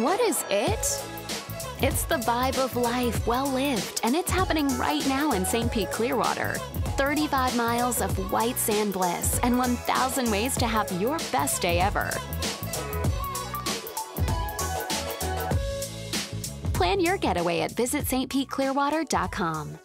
What is it? It's the vibe of life well lived, and it's happening right now in St. Pete Clearwater. 35 miles of white sand bliss and 1,000 ways to have your best day ever. Plan your getaway at visitstpeteclearwater.com.